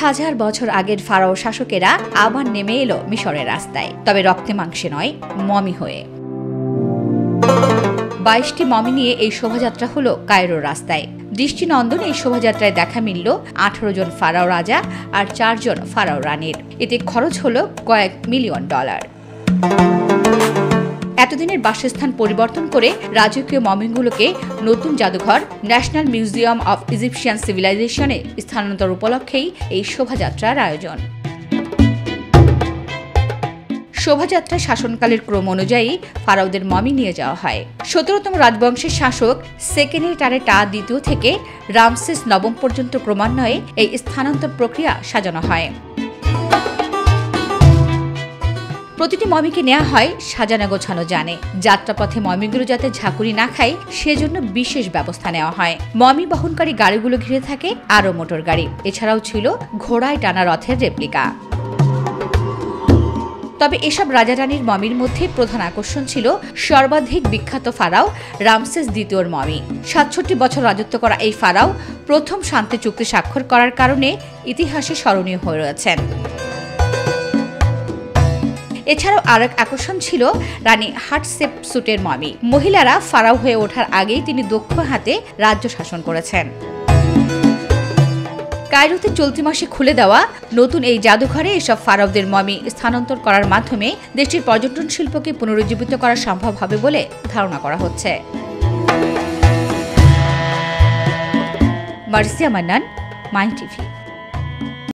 হাজার বছর আগের ফারাও শাসকেরা আবার নেমে এলো মিশরের রাস্তায়। তবে রক্তে মাংসে নয়, মমি হয়ে। বাইশটি মমি নিয়ে এই শোভাযাত্রা হলো কায়রোর রাস্তায়। দৃষ্টিনন্দন এই শোভাযাত্রায় দেখা মিলল আঠারো জন ফারাও রাজা আর চারজন ফারাও রানীর। এতে খরচ হলো কয়েক মিলিয়ন ডলার। এতদিনের বাসস্থান পরিবর্তন করে রাজকীয় মমিগুলোকে নতুন জাদুঘর, ন্যাশনাল মিউজিয়াম অফ ইজিপশিয়ান সিভিলাইজেশনে স্থানান্তর উপলক্ষেই এই শোভাযাত্রার আয়োজন। শোভাযাত্রা শাসনকালের ক্রম অনুযায়ী ফারাওদের মমি নিয়ে যাওয়া হয়। সতেরোতম রাজবংশের শাসক সেকেনেটারে টা দ্বিতীয় থেকে রামসেস নবম পর্যন্ত ক্রমান্বয়ে এই স্থানান্তর প্রক্রিয়া সাজানো হয়। প্রতিটি মমিকে নেওয়া হয় সাজানো গোছানো জানে যাত্রাপথে মমিগুলো যাতে ঝাঁকুরি না খায়, সেজন্য বিশেষ ব্যবস্থা নেওয়া হয়। মমি বহনকারী গাড়িগুলো ঘিরে থাকে আরও মোটর গাড়ি। এছাড়াও ছিল ঘোড়ায় টানা রথের রেপ্লিকা। তবে এসব রাজারানীর মমির মধ্যে প্রধান আকর্ষণ ছিল সর্বাধিক বিখ্যাত ফারাও রামসেস দ্বিতীয়র মমি। সাতষট্টি বছর রাজত্ব করা এই ফারাও প্রথম শান্তি চুক্তি স্বাক্ষর করার কারণে ইতিহাসে স্মরণীয় হয়ে রয়েছেন। এছাড়াও আরেক আকর্ষণ ছিল রানী হাটসেপ সুটের মমি। মহিলারা ফারাও হয়ে ওঠার আগেই তিনি দক্ষ হাতে রাজ্য শাসন করেছেন। কায়রোতে চলতি মাসে খুলে দেওয়া নতুন এই জাদুঘরে এসব ফারাওদের মমি স্থানান্তর করার মাধ্যমে দেশটির পর্যটন শিল্পকে পুনরুজ্জীবিত করা সম্ভব হবে বলে ধারণা করা হচ্ছে। Marcia Mannan, my TV.